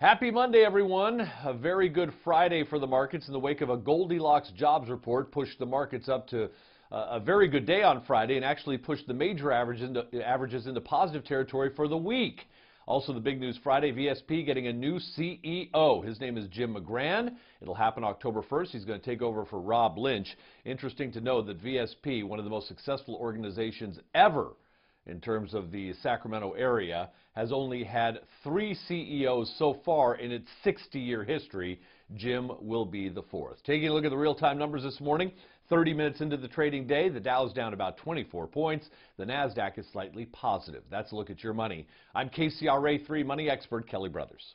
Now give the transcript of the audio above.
Happy Monday, everyone. A very good Friday for the markets in the wake of a Goldilocks jobs report pushed the markets up to uh, a very good day on Friday and actually pushed the major into, averages into positive territory for the week. Also, the big news Friday, VSP getting a new CEO. His name is Jim McGrann. It'll happen October 1st. He's going to take over for Rob Lynch. Interesting to know that VSP, one of the most successful organizations ever in terms of the Sacramento area, has only had three CEOs so far in its 60-year history. Jim will be the fourth. Taking a look at the real-time numbers this morning, 30 minutes into the trading day, the Dow's down about 24 points. The NASDAQ is slightly positive. That's a look at your money. I'm KCRA 3 money expert Kelly Brothers.